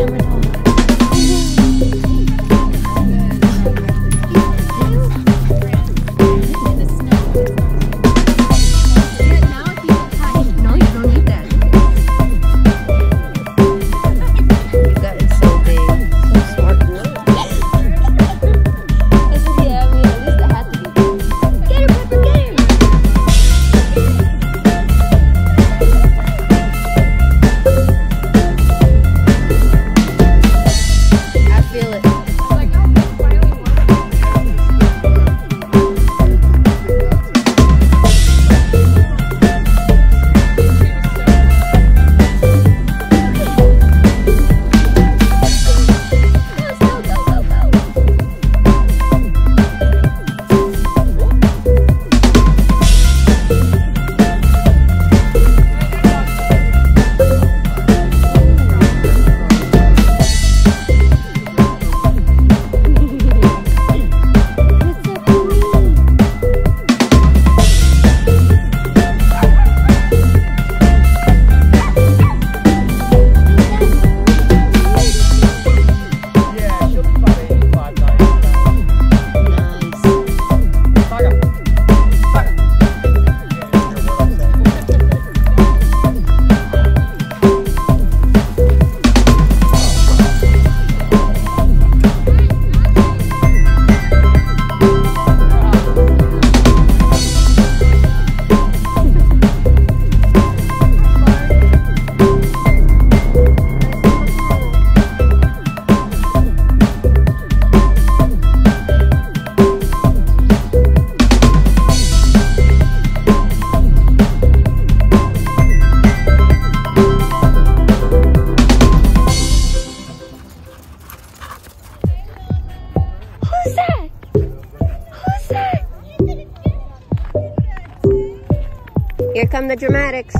camera. feel it. Here come the dramatics.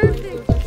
perfect.